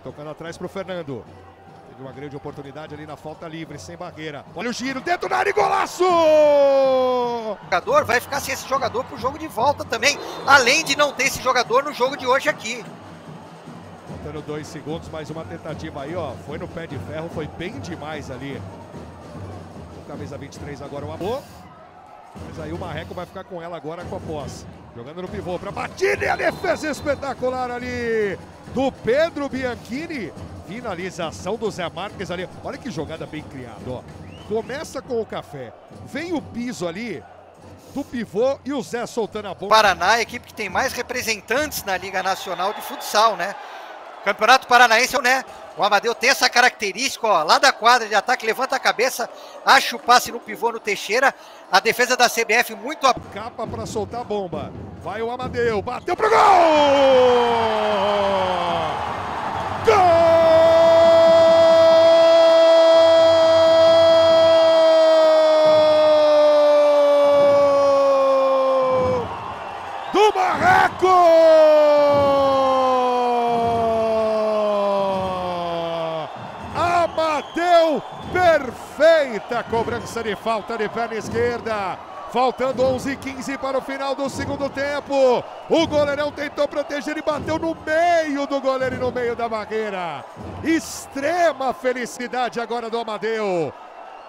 Tá tocando atrás pro Fernando. Teve uma grande oportunidade ali na falta livre, sem barreira. Olha o giro, dentro da área e golaço! O jogador vai ficar sem esse jogador pro jogo de volta também. Além de não ter esse jogador no jogo de hoje aqui. Faltando dois segundos, mais uma tentativa aí, ó. Foi no pé de ferro, foi bem demais ali. Camisa 23 agora o amor. Mas aí o Marreco vai ficar com ela agora com a posse. Jogando no pivô para batida e a defesa espetacular ali do Pedro Bianchini. Finalização do Zé Marques ali. Olha que jogada bem criada, ó. Começa com o café. Vem o piso ali do pivô e o Zé soltando a bomba. Paraná, a equipe que tem mais representantes na Liga Nacional de Futsal, né? Campeonato Paranaense, né? O Amadeu tem essa característica, ó, lá da quadra de ataque, levanta a cabeça, acha o passe no pivô no Teixeira. A defesa da CBF muito a capa para soltar a bomba. Vai o Amadeu, bateu pro gol! Gol! Do Marreco! Amadeu, perfeita cobrança de falta de perna esquerda. Faltando 11 e 15 para o final do segundo tempo. O goleirão tentou proteger e bateu no meio do goleiro e no meio da barreira. Extrema felicidade agora do Amadeu.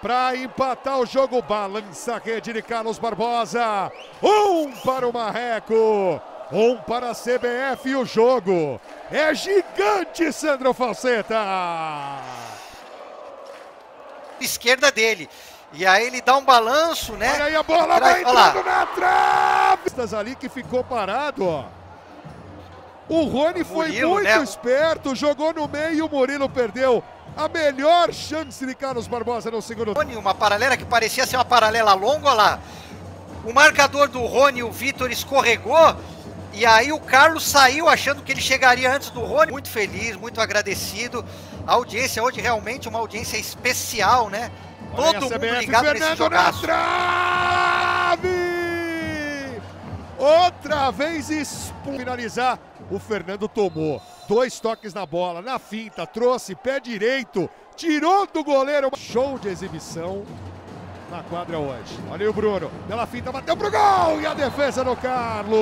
Para empatar o jogo, balança a rede de Carlos Barbosa. Um para o Marreco. Um para a CBF e o jogo é gigante, Sandro Falseta. Esquerda dele. E aí ele dá um balanço, né? Olha aí a bola Tra... vai entrando na trave. ali que ficou parado, ó. O Rony foi Murilo, muito né? esperto, jogou no meio e o Murilo perdeu a melhor chance de Carlos Barbosa no segundo tempo. Uma paralela que parecia ser uma paralela longa, olha lá. O marcador do Rony, o Vitor, escorregou e aí o Carlos saiu achando que ele chegaria antes do Rony. Muito feliz, muito agradecido. A audiência hoje realmente uma audiência especial, né? Olha Todo mundo CBF, ligado Fernando nesse jogaço. Na trave! Outra vez finalizar. O Fernando tomou dois toques na bola, na finta, trouxe pé direito, tirou do goleiro. Show de exibição na quadra hoje. Olha aí o Bruno, pela finta, bateu pro gol e a defesa do Carlos.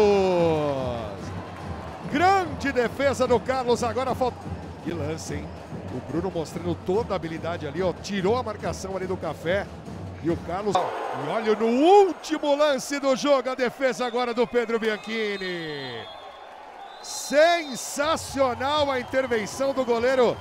Grande defesa do Carlos, agora falta. Que lance, hein? O Bruno mostrando toda a habilidade ali, ó. Tirou a marcação ali do café. E o Carlos. E olha no último lance do jogo, a defesa agora do Pedro Bianchini. Sensacional a intervenção do goleiro